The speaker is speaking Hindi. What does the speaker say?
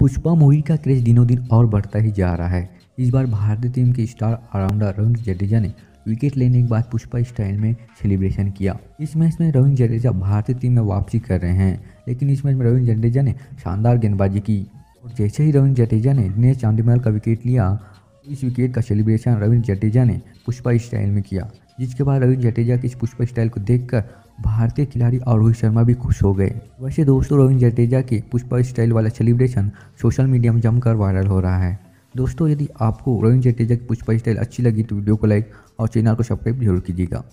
पुष्पा मूवी का क्रेज दिनों दिन और बढ़ता ही जा रहा है। इस बार भारतीय टीम के स्टार ऑलराउंडर रविंद्र जडेजा ने विकेट लेने के बाद पुष्पा स्टाइल में सेलिब्रेशन किया। इस मैच में रविंद्र जडेजा भारतीय टीम में वापसी कर रहे हैं, लेकिन इस मैच में रविंद्र जडेजा ने शानदार गेंदबाजी की। और जैसे ही रविंद्र जडेजा ने दिनेश चांदीमल का विकेट लिया, इस विकेट का सेलिब्रेशन रविंद्र जडेजा ने पुष्पा स्टाइल में किया। जिसके बाद रविंद्र जडेजा की इस पुष्पा स्टाइल को देखकर भारतीय खिलाड़ी और रोहित शर्मा भी खुश हो गए। वैसे दोस्तों रविंद्र जडेजा के पुष्पा स्टाइल वाला सेलिब्रेशन सोशल मीडिया में जमकर वायरल हो रहा है। दोस्तों, यदि आपको रविंद्र जडेजा की पुष्पा स्टाइल अच्छी लगी तो वीडियो को लाइक और चैनल को सब्सक्राइब ज़रूर कीजिएगा।